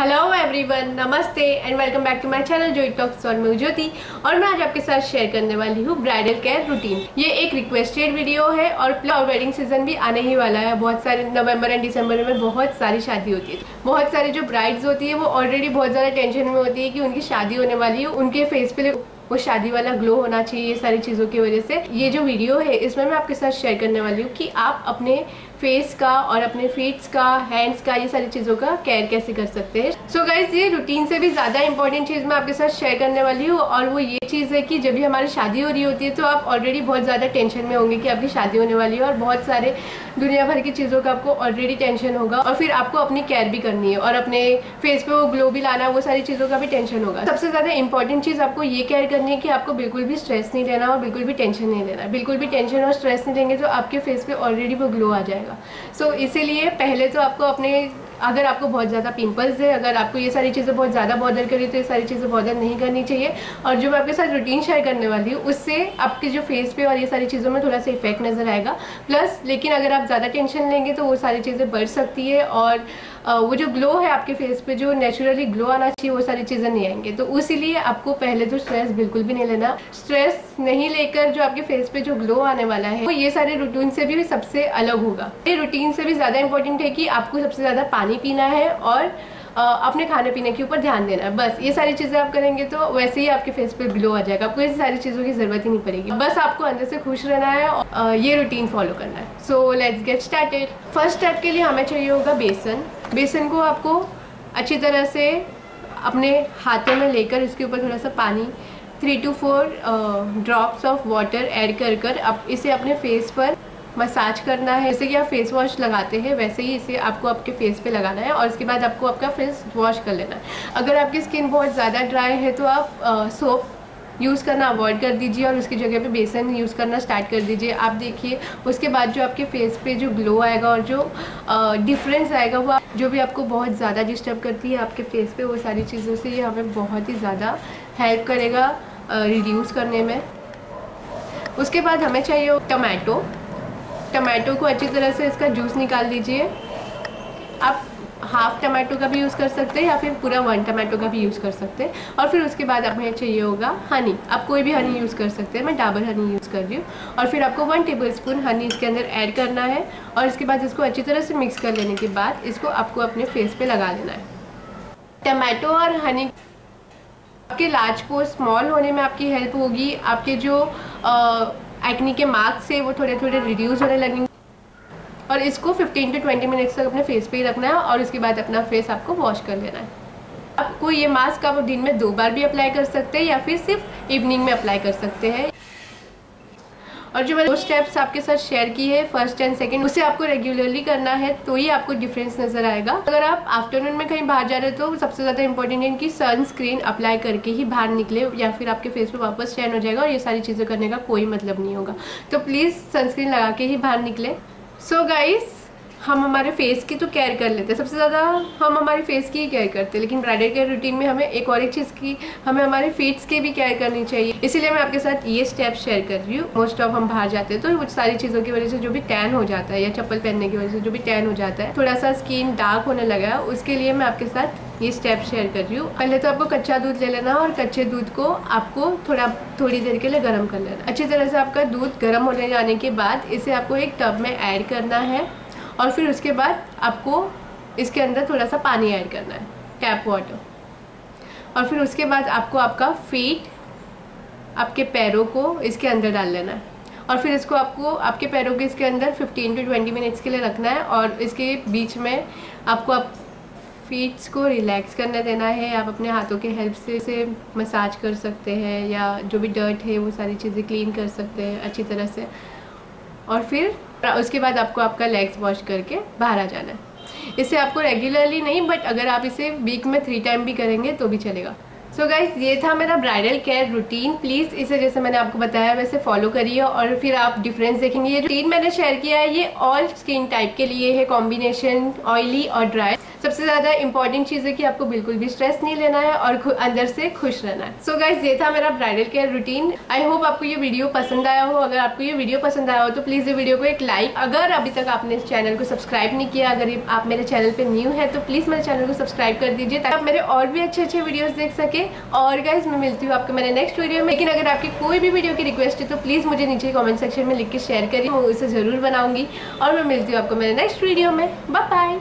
Hello everyone namaste and welcome back to my channel जो talks और मैं ज्योति और मैं आज आपके साथ शेयर करने वाली हूँ ब्राइडल केयर रूटीन ये एक रिक्वेस्टेड वीडियो है और प्लस वेडिंग सीज़न भी आने ही वाला है। बहुत सारे नवंबर एंड दिसंबर में बहुत सारी शादी होती है। बहुत सारी जो ब्राइड्स होती है, वो ऑलरेडी बहुत ज़्यादा टेंशन में होती है कि उनकी शादी होने वाली है। उनके फेस पे वो शादी वाला ग्लो होना चाहिए, ये सारी चीज़ों की वजह से। ये जो वीडियो है, इसमें मैं आपके साथ शेयर करने वाली हूँ कि आप अपने फेस का और अपने फीट्स का हैंड्स का, ये सारी चीज़ों का केयर कैसे कर सकते हैं? सो गाइज़ ये रूटीन से भी ज़्यादा इंपॉर्टेंट चीज़ मैं आपके साथ शेयर करने वाली हूँ और वो ये चीज़ है कि जब भी हमारी शादी हो रही होती है तो आप ऑलरेडी बहुत ज़्यादा टेंशन में होंगे कि आपकी शादी होने वाली है और बहुत सारे दुनिया भर की चीज़ों का आपको ऑलरेडी टेंशन होगा और फिर आपको अपनी केयर भी करनी है और अपने फेस पे वो ग्लो भी लाना, वो सारी चीज़ों का भी टेंशन होगा। सबसे ज़्यादा इंपॉर्टेंट चीज़ आपको ये केयर करनी है कि आपको बिल्कुल भी स्ट्रेस नहीं लेना और बिल्कुल भी टेंशन नहीं लेना। बिल्कुल भी टेंशन और स्ट्रेस नहीं लेंगे तो आपके फेस पे ऑलरेडी वो ग्लो आ जाएगा। सो so, इसीलिए पहले तो आपको अपने अगर आपको बहुत ज़्यादा पिंपल्स है अगर आपको ये सारी चीज़ें बहुत ज़्यादा बॉदर करी तो ये सारी चीज़ें बॉदर नहीं करनी चाहिए। और जो मैं आपके साथ रूटीन शेयर करने वाली हूँ उससे आपके जो फेस पे और ये सारी चीज़ों में थोड़ा सा इफ़ेक्ट नज़र आएगा। प्लस लेकिन अगर आप ज़्यादा टेंशन लेंगे तो वो सारी चीज़ें बढ़ सकती है और वो जो ग्लो है आपके फेस पे, जो नेचुरली ग्लो आना चाहिए, वो सारी चीज़ें नहीं आएँगे। तो इसीलिए आपको पहले तो स्ट्रेस बिल्कुल भी नहीं लेना। स्ट्रेस नहीं लेकर जो आपके फेस पे जो ग्लो आने वाला है, वो ये सारे रूटीन से भी सबसे अलग होगा। ये रूटीन से भी ज़्यादा इंपॉर्टेंट है कि आपको सबसे ज़्यादा पानी पीना है और अपने खाने पीने के ऊपर ध्यान देना है। बस, ये सारी चीज़ें आप करेंगे तो वैसे ही आपके फेस पे ग्लो आ जाएगा। आपको ये सारी चीज़ों की ज़रूरत ही नहीं पड़ेगी। बस आपको अंदर से खुश रहना है और ये रूटीन फॉलो करना है। So let's get started first step के लिए हमें चाहिए होगा बेसन। बेसन को आपको अच्छी तरह से अपने हाथों में लेकर इसके ऊपर थोड़ा सा पानी three two four drops of water add कर कर आप इसे अपने फेस पर मसाज करना है। जैसे कि आप फेस वॉश लगाते हैं, वैसे ही इसे आपको आपके फेस पे लगाना है और उसके बाद आपको आपका फेस वॉश कर लेना है। अगर आपकी स्किन बहुत ज़्यादा ड्राई है तो आप सोप यूज़ करना अवॉइड कर दीजिए और उसकी जगह पे बेसन यूज़ करना स्टार्ट कर दीजिए। आप देखिए, उसके बाद जो आपके फेस पे जो ग्लो आएगा और जो डिफरेंस आएगा वो जो भी आपको बहुत ज़्यादा डिस्टर्ब करती है आपके फेस पे, वो सारी चीज़ों से ये हमें बहुत ही ज़्यादा हेल्प करेगा रिड्यूस करने में। उसके बाद हमें चाहिए टमाटो टमाटो को अच्छी तरह से इसका जूस निकाल दीजिए। आप हाफ़ टमाटो का भी यूज़ कर सकते हैं या फिर पूरा वन टमाटो का भी यूज़ कर सकते हैं। और फिर उसके बाद हमें चाहिए होगा हनी आप कोई भी हनी यूज़ कर सकते हैं। मैं डाबर हनी यूज़ कर रही हूँ। और फिर आपको वन टेबल स्पून हनी इसके अंदर ऐड करना है। और इसके बाद इसको अच्छी तरह से मिक्स कर लेने के बाद इसको आपको अपने फेस पे लगा लेना है। टमाटो और हनी आपके लार्ज को स्मॉल होने में आपकी हेल्प होगी। आपके जो एक्नी के मार्क्स है, वो थोड़े थोड़े रिड्यूस होने लगेंगे। और इसको 15 टू 20 मिनट्स तक अपने फेस पे ही रखना है और उसके बाद अपना फेस आपको वॉश कर लेना है। आपको ये मास्क आप दिन में दो बार भी अप्लाई कर सकते हैं या फिर सिर्फ़ इवनिंग में अप्लाई कर सकते हैं। और जो मैंने दो स्टेप्स आपके साथ शेयर की है फ़र्स्ट एंड सेकंड उसे आपको रेगुलरली करना है तो ही आपको डिफरेंस नज़र आएगा। अगर आप आफ्टरनून में कहीं बाहर जा रहे हो तो सबसे ज़्यादा इंपॉर्टेंट है कि सनस्क्रीन अप्लाई करके ही बाहर निकले या फिर आपके फेस पे वापस टैन हो जाएगा और ये सारी चीज़ें करने का कोई मतलब नहीं होगा। तो प्लीज़ सनस्क्रीन लगा के ही बाहर निकले। सो so गाइस हम हमारे फेस की तो केयर कर लेते हैं। सबसे ज़्यादा हम हमारे फेस की ही केयर करते हैं। लेकिन ब्राइडल केयर रूटीन में हमें एक और एक चीज़ की, हमें हमारे फेट्स की भी केयर करनी चाहिए। इसीलिए मैं आपके साथ ये स्टेप शेयर कर रही हूँ। मोस्ट ऑफ़ हम बाहर जाते हैं तो वो सारी चीज़ों की वजह से जो भी टैन हो जाता है या चप्पल पहनने की वजह से जो भी टैन हो जाता है, थोड़ा सा स्किन डार्क होने लगा है। उसके लिए मैं आपके साथ ये स्टेप शेयर कर रही हूँ। पहले तो आपको कच्चा दूध ले लेना और कच्चे दूध को आपको थोड़ा, थोड़ी देर के लिए गर्म कर लेना। अच्छी तरह से आपका दूध गर्म होने जाने के बाद इसे आपको एक टब में ऐड करना है। और फिर उसके बाद आपको इसके अंदर थोड़ा सा पानी ऐड करना है टैप वाटर और फिर उसके बाद आपको आपका फीट आपके पैरों को इसके अंदर डाल लेना है. और फिर इसको आपको, आपके पैरों के इसके अंदर 15 टू 20 मिनट्स के लिए रखना है और इसके बीच में आपको आप फीट्स को रिलैक्स करने देना है. आप अपने हाथों के हेल्प से इसे मसाज कर सकते हैं या जो भी डर्ट है वो सारी चीज़ें क्लीन कर सकते हैं अच्छी तरह से. और फिर उसके बाद आपको आपका लेग्स वॉश करके बाहर आ जाना है। इसे आपको रेगुलरली नहीं बट अगर आप इसे वीक में थ्री टाइम भी करेंगे तो भी चलेगा। सो so गाइज़ ये था मेरा ब्राइडल केयर रूटीन प्लीज़ इसे जैसे मैंने आपको बताया, वैसे फॉलो करिए और फिर आप डिफरेंस देखेंगे। ये रूटीन मैंने शेयर किया है, ये ऑल स्किन टाइप के लिए है कॉम्बिनेशन ऑयली और ड्राई सबसे ज़्यादा इंपॉर्टेंट चीज़ है कि आपको बिल्कुल भी स्ट्रेस नहीं लेना है और अंदर से खुश रहना है। सो so गाइज़ ये था मेरा bridal care routine I hope आपको ये वीडियो पसंद आया हो। अगर आपको ये वीडियो पसंद आया हो तो प्लीज़ ये वीडियो को एक लाइक अगर अभी तक आपने इस चैनल को सब्सक्राइब नहीं किया, अगर आप मेरे चैनल पे न्यू है तो प्लीज़ मेरे चैनल को सब्सक्राइब कर दीजिए ताकि आप मेरे और भी अच्छे अच्छे वीडियोज़ देख सके। और गाइज़ मैं मिलती हूँ आपको मेरे नेक्स्ट वीडियो में। लेकिन अगर आपकी कोई भी वीडियो की रिक्वेस्ट है तो प्लीज़ मुझे नीचे कॉमेंट सेक्शन में लिख के शेयर करिए। मैं उसे ज़रूर बनाऊँगी। और मैं मिलती हूँ आपको मेरे नेक्स्ट वीडियो में। बाय